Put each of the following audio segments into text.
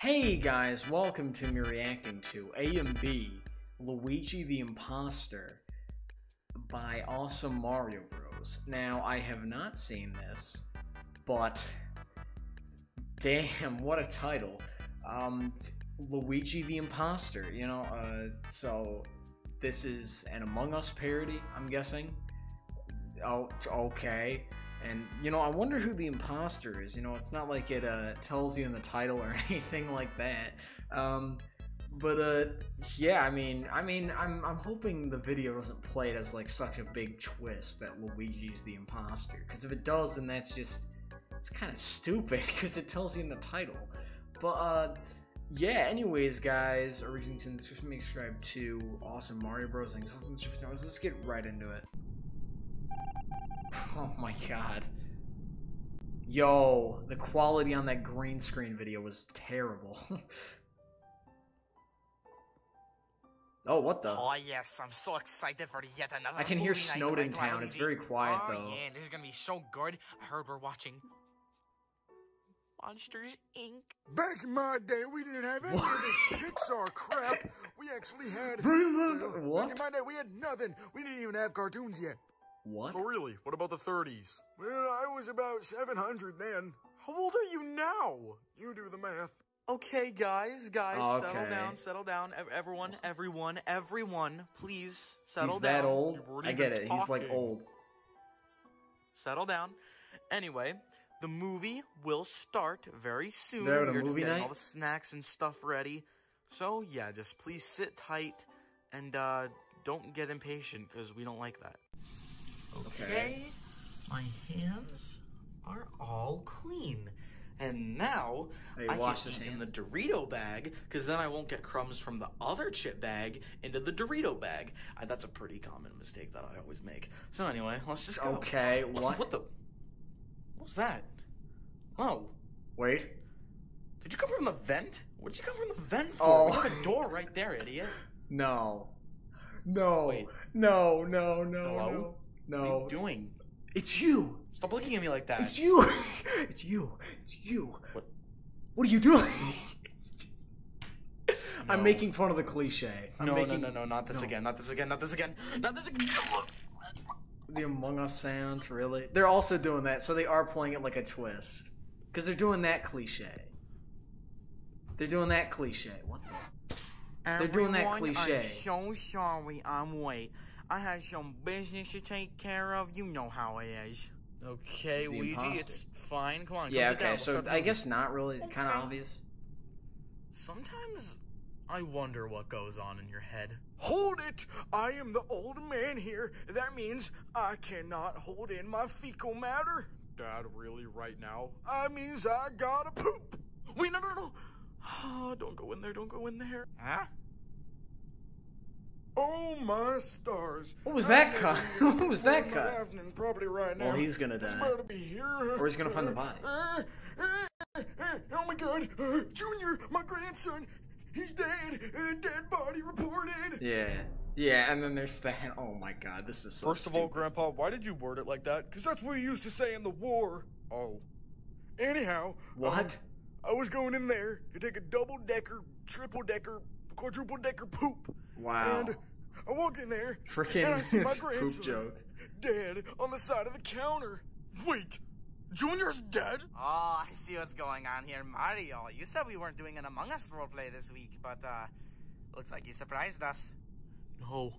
Hey guys, welcome to me reacting to AMB, Luigi the Imposter by Awesome Mario Bros. Now, I have not seen this, but damn, what a title. Um, Luigi the Imposter, you know, uh, so this is an Among Us parody, I'm guessing. Oh, okay. And you know, I wonder who the imposter is. You know, it's not like it uh, tells you in the title or anything like that. Um, but uh, yeah, I mean, I mean, I'm I'm hoping the video doesn't play it as like such a big twist that Luigi's the imposter. Because if it does, then that's just it's kind of stupid because it tells you in the title. But uh, yeah. Anyways, guys, originally to subscribe to Awesome Mario Bros. and Let's get right into it. Oh my god. Yo, the quality on that green screen video was terrible. oh, what the? Oh yes, I'm so excited for yet another. I can hear movie Snowden Town. It's very quiet, oh, though. yeah, this is gonna be so good. I heard we're watching Monsters Inc. Back in my day, we didn't have any of this Pixar crap. We actually had. Bring well, back- Back in my day, we had nothing. We didn't even have cartoons yet. What? Oh, really? What about the 30s? Well, I was about 700 then. How old are you now? You do the math. Okay, guys, guys, Okay. settle down, settle down. Ev- Everyone, everyone, everyone, please settle He's down. that old? I get even it. He's like old. Settle down. Anyway, the movie will start very soon. They're having a We're just movie getting night? all the snacks and stuff ready. So yeah, just please sit tight and uh, don't get impatient because we don't like that. Okay. My hands are all clean. And now Hey, I wash can in the. Dorito bag because then I won't get crumbs from the other chip bag into the Dorito bag. Uh, that's a pretty common mistake that I always make. So anyway, let's just go. Okay, What- what? What the? What was that? Oh, Wait. did you come from the vent? Where'd you come from the vent for? Oh. We have a door right there, idiot. No. No. Wait. No, no, no, Hello? no. What are No. you doing? It's you. Stop looking at me like that. It's you. it's you. It's you. What? What are you doing? it's just... I'm making fun of the cliche. I'm no, making no, no, no, not this no. again, not this again, not this again, not this again. the Among Us sounds, Really? They're also doing that, so they are playing it like a twist. Because they're doing that cliche. They're doing that cliche. What the? They're doing that Everyone, cliche. I'm so sorry I'm late. I had some business to take care of. You know how it is. Okay, He's the Luigi, imposter. it's fine. Come on. Yeah. sit down. Okay. We'll So I guess not really. Kind of obvious. sometimes I wonder what goes on in your head. Hold it! I am the old man here. That means I cannot hold in my fecal matter. Dad, really, right now? I means I gotta poop. Wait, no, no, no. Oh, don't go in there. Don't go in there. Huh? Oh my stars! What was that cut? What was that cut? Probably right now. Well, he's gonna He's die. about to be here. Or he's gonna find the body. Uh, uh, uh, oh my god! Uh, Junior, my grandson, he's dead. Dead body reported. Yeah. Yeah. And then there's that. Oh my God. This is so. First of all. Grandpa, why did you word it like that? Because that's what we used to say in the war. Oh. Anyhow. What? um, I was going in there to take a double decker, triple decker, quadruple decker poop. Wow. And I walk in there. Freaking I see poop joke. Dead on the side of the counter. Wait. Junior's dead? Oh, I see what's going on here. Mario, you said we weren't doing an Among Us roleplay this week, but, uh, looks like you surprised us. No.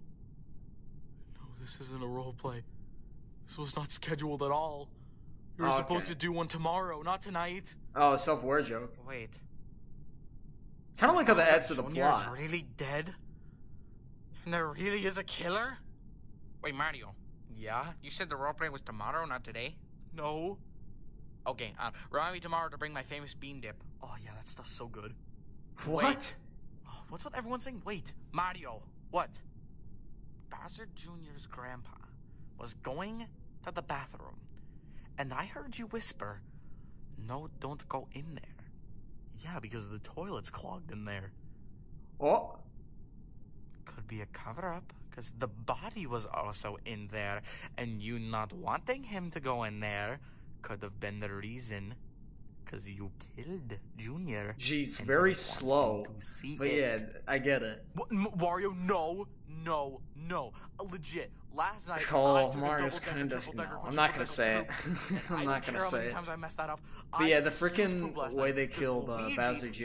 No, this isn't a roleplay. This was not scheduled at all. You were Okay. supposed to do one tomorrow, not tonight. Oh, self-aware joke. Wait. Kind of like how that adds to the Junior's plot. really dead? And there really is a killer? Wait, Mario. Yeah? You said the roleplay was tomorrow, not today? No. Okay, um, remind me tomorrow to bring my famous bean dip. Oh yeah, that stuff's so good. What? Oh, what's with everyone saying wait? Mario, What? Bowser Jr.'s grandpa. Was going to the bathroom. And I heard you whisper, No, don't go in there. Yeah, because the toilet's clogged in there. Oh. Be a cover up, because the body was also in there, and you not wanting him to go in there could have been the reason. Because you killed Junior. She's very slow. him to see But it. yeah, I get it. M- Mario, no, no, no. Uh, legit. Last night, Oh, I took a Mario's kinda- triple-decker, no, I'm not gonna say it. quadruple-decker poop, and I'm not gonna say it. I messed that up. But yeah, the freaking way they killed, uh, Bowser Jr.,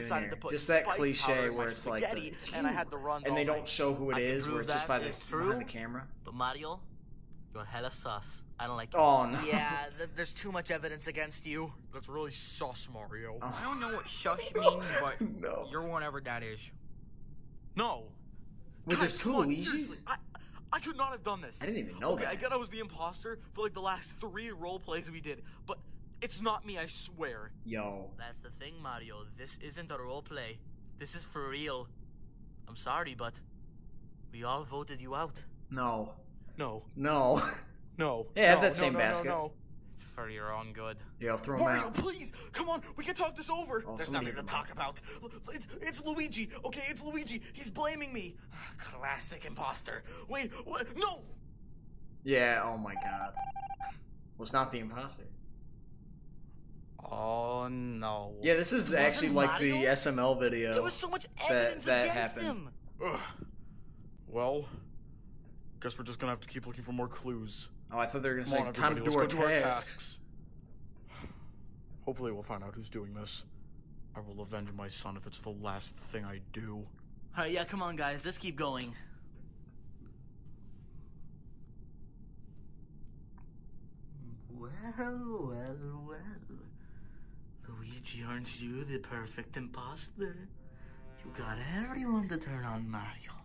just that cliche powder in my where it's like the- and I had the runs And they don't show who it is, where it's just by the behind the camera. But Mario, you're hella sus. I don't like you. Oh no. Yeah, th- there's too much evidence against you. That's really sus, Mario. Oh. I don't know what shush means, but no. you're whatever that is. No. Wait, there's Guys, two on, Luigis? I, I could not have done this. I didn't even know okay, that. I get I was the imposter for like the last three role plays we did, but it's not me, I swear. Yo. That's the thing, Mario. This isn't a role play. This is for real. I'm sorry, but we all voted you out. No. No, No. no. Yeah, have no, that no, same no, basket. No, no. It's for your own good. Yo, throw him Mario, out. please, come on, we can talk this over. Oh, There's nothing to hit talk about. It's, it's Luigi, okay? It's Luigi. He's blaming me. Classic imposter. Wait, what? No! Yeah, oh my god. Well, it's not the imposter. Oh no. Yeah, this is It actually wasn't like the SML video. There was so much that- evidence that against happened. him. Ugh. Well, guess we're just gonna have to keep looking for more clues. Oh, I thought they were gonna Come say on, time to do let's our go do our tasks. tasks. Hopefully, we'll find out who's doing this. I will avenge my son if it's the last thing I do. Alright, yeah, come on, guys. Let's keep going. Well, well, well. Luigi, aren't you the perfect imposter? You got everyone to turn on Mario.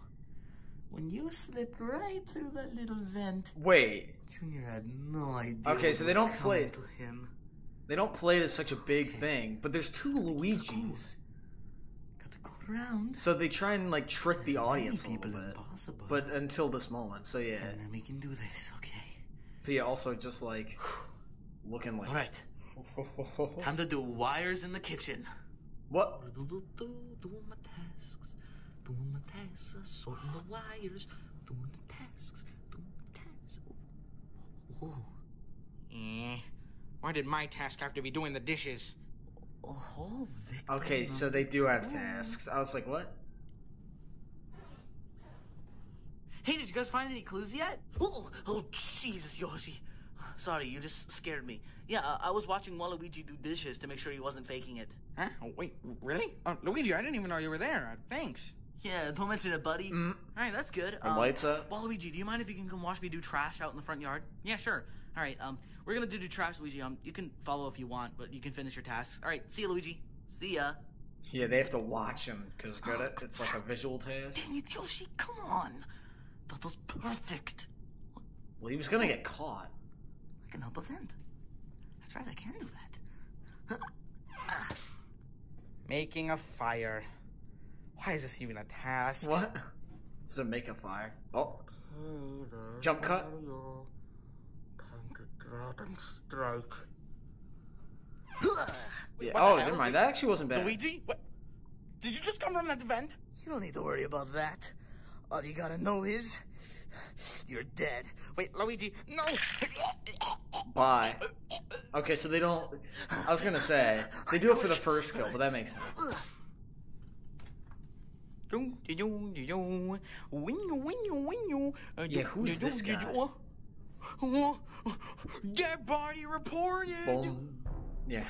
When you slipped right through that little vent, Wait, Junior had no idea. Okay, so they don't play- To him. they don't play it as such a big thing, but there's two Luigis, Got to go around. so they try and like trick the As many audience a little bit. impossible. But until this moment, so yeah. and then we can do this, okay? But yeah, also just like looking like. All right, time to do wires in the kitchen. What? Doing my tasks, doing my tasks, sorting the wires, doing the tasks, doing the tasks. Oh, Eh. Why did my task have to be doing the dishes? oh, Victor. Okay, so they do have tasks. I was like, what? Hey, did you guys find any clues yet? Oh, oh Jesus, Yoshi. Sorry, you just scared me. Yeah, uh, I was watching Waluigi do dishes to make sure he wasn't faking it. Huh? Oh, wait, really? Oh, Luigi, I didn't even know you were there. Uh, thanks. Yeah, don't mention it, buddy. Mm. All right, that's good. The lights up? Waluigi, do you mind if you can come watch me do trash out in the front yard? Yeah, sure. All right, um, we're gonna do do trash, Luigi. Um, you can follow if you want, but you can finish your tasks. All right, see you, Luigi. See ya. Yeah, they have to watch him because it's like a visual task. Dang it, Yoshi, come on. That was perfect. Well, he was gonna get caught. I can help a vent. That's right, I can do that. Making a fire. Why is this even a task? What? So make a fire. Oh, Jump cut? Grab and strike. yeah. Oh, the hell? never mind. That actually wasn't bad. Luigi? What? Did you just come from that vent? You don't need to worry about that. All you gotta know is you're dead. Wait, Luigi, no! Bye. Okay, so they don't. I was gonna say they do it for the first kill, but that makes sense. Yeah, who's doo, this doo, guy? Dead body reported! Boom. Yeah.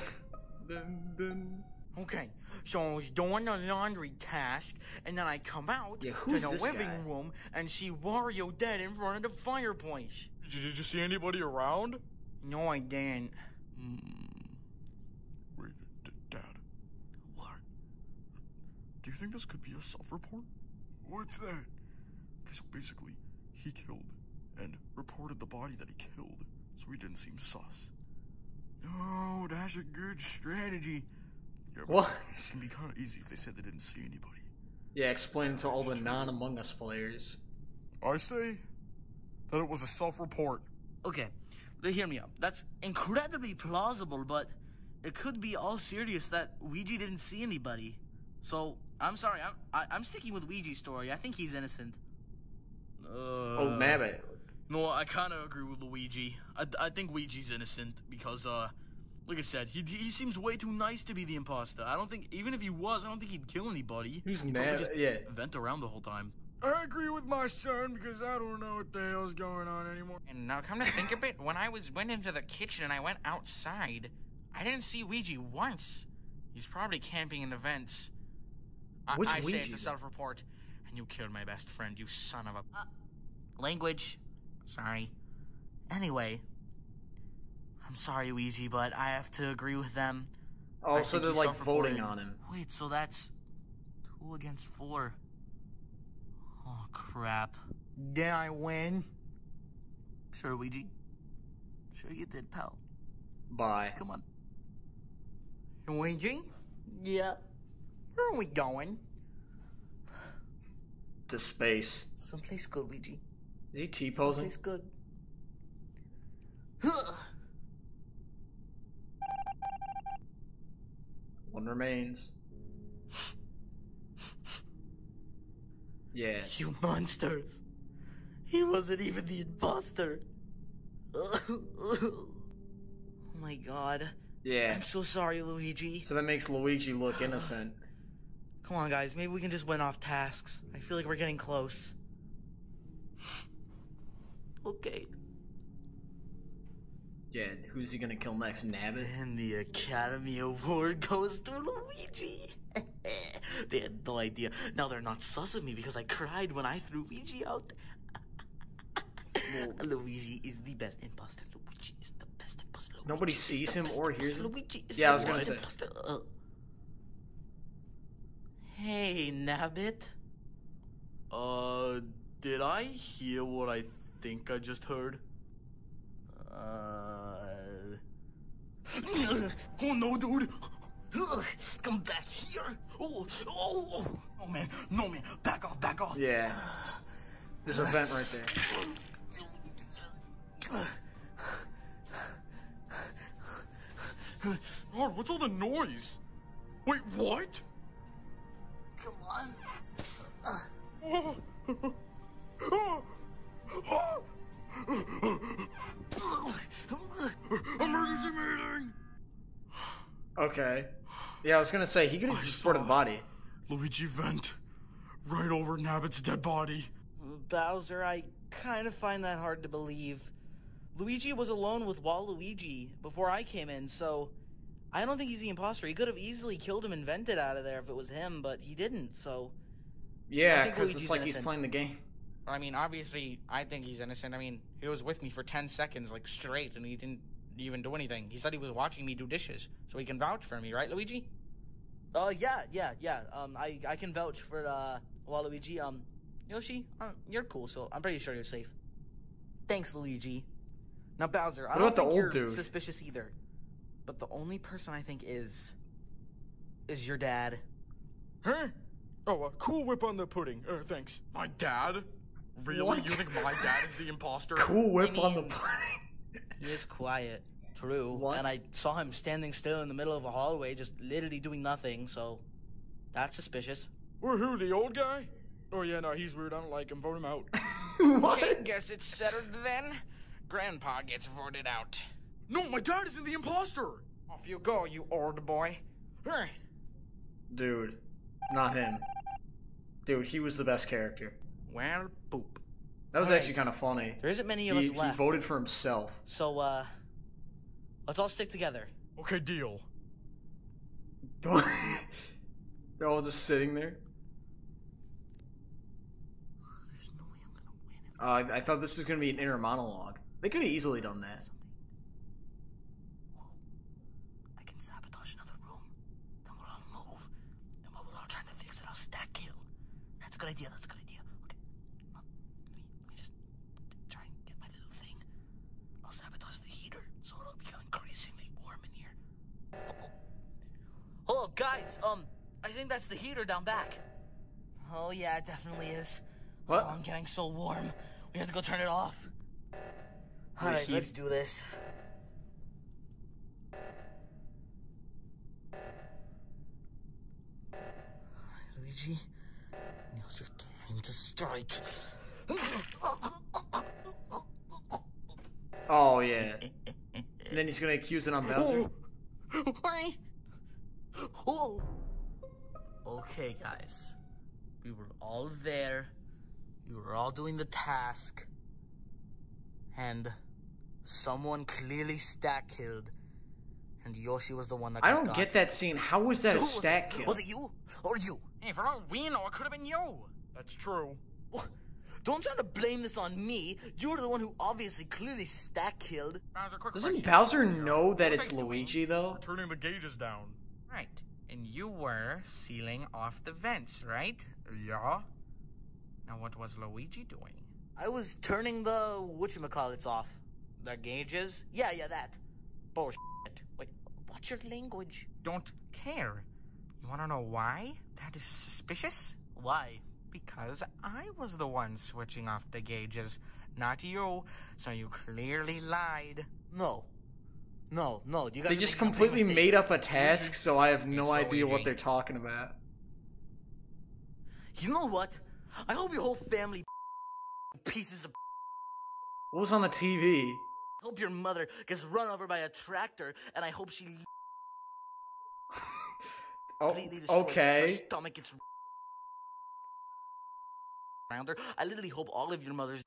Dun, dun. Okay, so I was doing the laundry task, and then I come out Yeah, to the living guy? room and see Wario dead in front of the fireplace. Did, did you see anybody around? No, I didn't. Hmm. Wait, d- Dad. What? Do you think this could be a self-report? What's that? Okay, so basically, he killed and reported the body that he killed, so he didn't seem sus. No, that's a good strategy. Yeah, but What? It can be kind of easy if they said they didn't see anybody. Yeah, explain to all the non-Among Us players. I say that it was a self-report. Okay, then hear me out. That's incredibly plausible, but it could be all serious that Ouija didn't see anybody. So I'm sorry. I'm I, I'm sticking with Ouija's story. I think he's innocent. Uh, Oh, Nabbit. No, I kind of agree with Luigi. I, I think Ouija's innocent because uh, Like I said, he he seems way too nice to be the imposter. I don't think even if he was, I don't think he'd kill anybody. Who's He'd probably just Yeah. vent around the whole time. I agree with my son because I don't know what the hell's going on anymore. And now, come to think of it, when I was went into the kitchen and I went outside, I didn't see Ouija once. He's probably camping in the vents. I, Which I say it's a self-report, and you killed my best friend, you son of a. Uh, language. Sorry. Anyway, I'm sorry, Ouija, but I have to agree with them. Oh, I so they're like voting on him. Wait, so that's two against four. Oh crap! Did I win? Sure, Ouija. Sure you did, pal. Bye. Come on. Ouija? Yeah. Where are we going? To space. Someplace good, Ouija. Is he T posing? Someplace good. One remains. Yeah. You monsters! He wasn't even the imposter. oh my god. Yeah. I'm so sorry, Luigi. So that makes Luigi look innocent. Come on, guys. Maybe we can just win off tasks. I feel like we're getting close. Okay. Yeah, who's he gonna kill next? Nabbit? And the Academy Award goes to Luigi. they had no idea. Now they're not sus of me because I cried when I threw Luigi out. Luigi is the best imposter. Luigi is the best imposter. Luigi Nobody sees him or hears him? Luigi is Yeah, I the was gonna best say. Imposter. Hey, Nabbit. Uh, did I hear what I think I just heard? Uh. oh no, dude! Come back here! Oh, oh, oh! Oh man, no man, back off, back off! Yeah. There's a vent right there. God, what's all the noise? Wait, what? Come on! Emergency meeting! Okay. Yeah, I was gonna say he could have just reported the body. Luigi vent. Right over Nabbit's dead body. Bowser, I kind of find that hard to believe. Luigi was alone with Waluigi before I came in, so I don't think he's the imposter. He could have easily killed him and vented out of there if it was him, but he didn't, so. Yeah, because it's Luigi's like he's playing the game. I mean, obviously, I think he's innocent. I mean, he was with me for 10 seconds, like, straight, and he didn't even do anything. He said he was watching me do dishes, so he can vouch for me, right, Luigi? Uh, yeah, yeah, yeah. Um, I, I can vouch for, uh, Waluigi. Um, Yoshi, uh, you're cool, so I'm pretty sure you're safe. Thanks, Luigi. Now, Bowser, I What don't about the think old you're dude? suspicious either. But the only person I think is. is your dad. Huh? Oh, a cool whip on the pudding. Uh, thanks. My dad? Really? What? You think my dad is the imposter? Cool whip on the pudding. He is quiet. True. What? And I saw him standing still in the middle of a hallway, just literally doing nothing, so. That's suspicious. Or who, the old guy? Oh yeah, no, he's weird. I don't like him. Vote him out. what? Okay, guess it's settled then. Grandpa gets voted out. No, my dad isn't the imposter. Off you go, you old boy. Huh. Dude, not him. Dude, he was the best character. Well, boop. That was Alright. actually kind of funny. There isn't many of He, us he voted for himself. So, uh. Let's all stick together. Okay, deal. They're all just sitting there. There's no way I'm gonna win. Uh, I thought this was gonna be an inner monologue. They could have easily done that. Whoa. I can sabotage another room. Then we'll all move. And while we're all trying to fix it, I'll stack kill. That's a good idea, that's a good idea. Okay. Well, let me, let me just try and get my little thing. I'll sabotage the heater so it'll become increasingly warm in here. Oh, oh. oh, guys, um, I think that's the heater down back. Oh, yeah, it definitely is. What? Oh, I'm getting so warm. We have to go turn it off. The Alright, heat- let's do this. Luigi, now's your time to strike. Oh yeah. And then he's gonna accuse it on Bowser. Why? Oh. Okay, guys. We were all there. We were all doing the task. And someone clearly stack killed. And Yoshi was the one that I don't got. get that scene. How was that a Who was it? stack kill? Was it you or you? Hey, for all we know, it could have been you. That's true. Don't try to blame this on me. You're the one who obviously clearly stack killed. Bowser, quick Doesn't question. Bowser Here. know that What it's are you Luigi though? Turning the gauges down. Right. And you were sealing off the vents, right? Yeah. Now, what was Luigi doing? I was turning the whatchamacallits off. The gauges? Yeah, yeah, that. Bullshit. Wait, what's your language? Don't care. You want to know why that is suspicious? Why? Because I was the one switching off the gauges, not you. So you clearly lied. No. No, no, you guys They just making a big completely mistake. made up a task, so I have no It's idea what they're talking about. You know what? I hope your whole family pieces of What was on the TV? I hope your mother gets run over by a tractor, and I hope she Oh, completely destroys Her okay. stomach gets around her. I literally hope all of your mothers.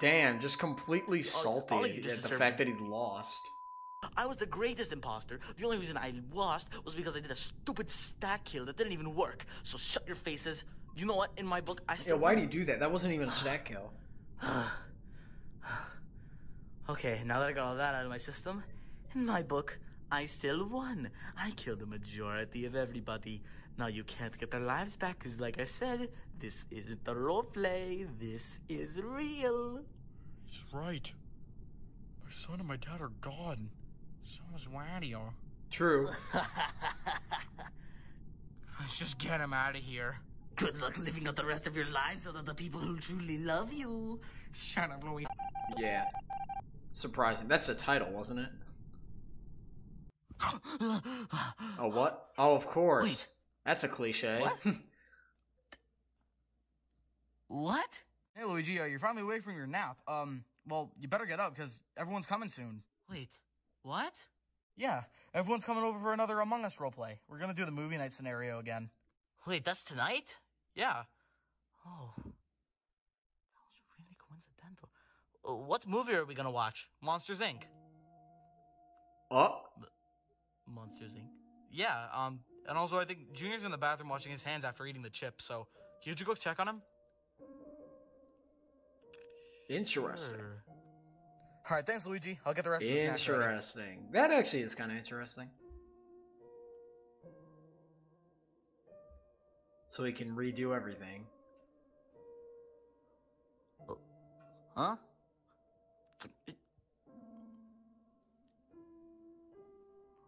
Damn, just completely salty all of just at the fact that he lost. I was the greatest imposter. The only reason I lost was because I did a stupid stack kill that didn't even work. So shut your faces. You know what? In my book, I still. Yeah, why do you do that? That wasn't even a stack kill. okay, now that I got all that out of my system, in my book, I still won. I killed the majority of everybody. Now you can't get their lives back, because like I said, this isn't the role play. This is real. He's right. My son and my dad are gone. So was Wario. True. Let's just get him out of here. Good luck living out the rest of your lives so that the people who truly love you. Shut up, Luigi. Yeah. Surprising. That's the title, wasn't it? Oh, what? Oh, of course. Wait. That's a cliche. What? what? Hey Luigi, uh, you're finally awake from your nap. Um, well, you better get up because everyone's coming soon. Wait, what? Yeah, everyone's coming over for another Among Us roleplay. We're gonna do the movie night scenario again. Wait, that's tonight? Yeah. Oh. That was really coincidental. Uh, what movie are we gonna watch? Monsters Inc. oh, Monsters Inc. Yeah. Um, and also I think Junior's in the bathroom washing his hands after eating the chips. So, could you go check on him? Interesting. Sure. All right, thanks, Luigi. I'll get the rest of the snacks ready. Interesting. That actually is kind of interesting. So he can redo everything. Oh. Huh?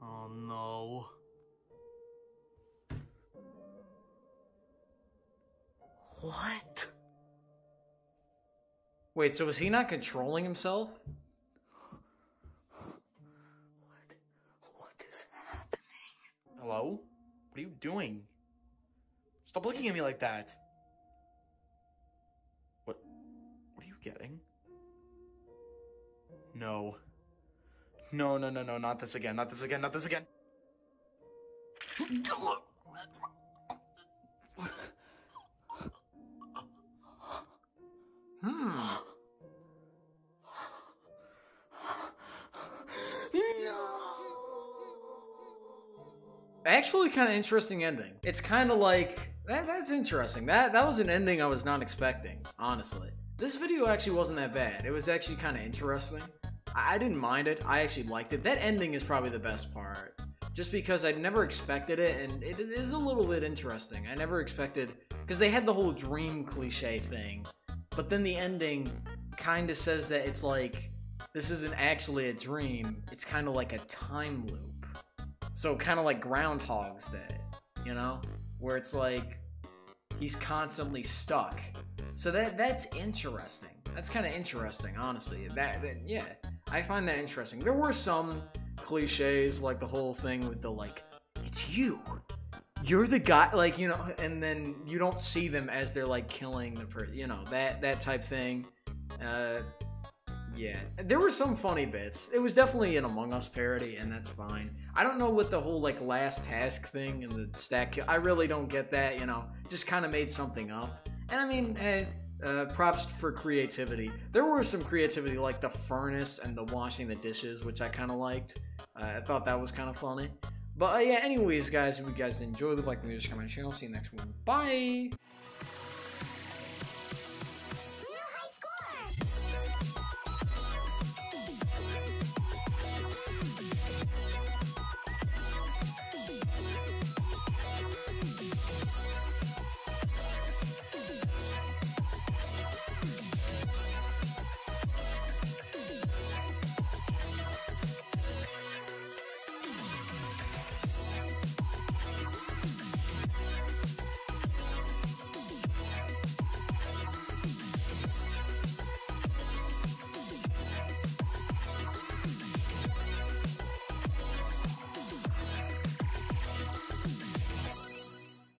Oh no. What? Wait, so is he not controlling himself? What? What is happening? Hello? What are you doing? Stop looking at me like that. What? What are you getting? No. No, no, no, no, not this again, not this again, not this again. Hmm. Actually, kind of interesting ending. It's kind of like that. That's interesting. That that was an ending I was not expecting. Honestly, this video actually wasn't that bad. It was actually kind of interesting. I, I didn't mind it. I actually liked it. That ending is probably the best part, just because I never expected it, and it is a little bit interesting. I never expected because they had the whole dream cliche thing, but then the ending kind of says that it's like this isn't actually a dream. It's kind of like a time loop. So kind of like Groundhog's Day, you know, where it's like he's constantly stuck. So that that's interesting. That's kind of interesting, honestly. That, that yeah, I find that interesting. There were some cliches like the whole thing with the like it's you. You're the guy like, you know, and then you don't see them as they're like killing the person, you know, that that type thing. Uh Yeah, there were some funny bits. It was definitely an Among Us parody, and that's fine. I don't know what the whole like last task thing and the stack. I really don't get that. You know, just kind of made something up. And I mean, hey, uh, props for creativity. There were some creativity, like the furnace and the washing the dishes, which I kind of liked. Uh, I thought that was kind of funny. But uh, yeah, anyways, guys, if you guys enjoyed, leave like the comment, channel. See you next one. Bye.